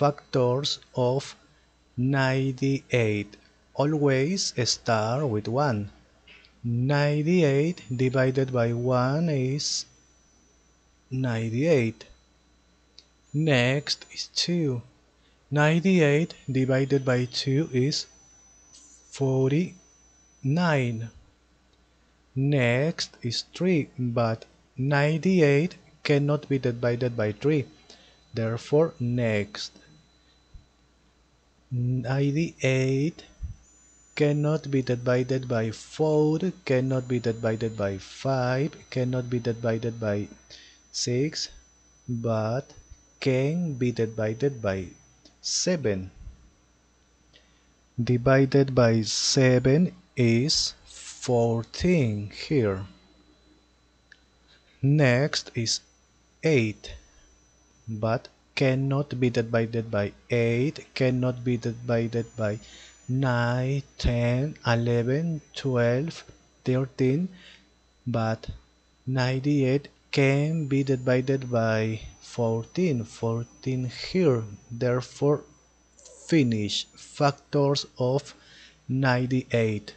factors of 98. Always start with 1. 98 divided by 1 is 98. Next is 2. 98 divided by 2 is 49. Next is 3, but 98 cannot be divided by 3. Therefore, next. 98 cannot be divided by 4, cannot be divided by 5, cannot be divided by 6, but can be divided by 7. Divided by 7 is 14 here. Next is 8, but cannot be divided by 8, cannot be divided by 9, 10, 11, 12, 13, but 98 can be divided by 14, 14 here, therefore finish. Factors of 98.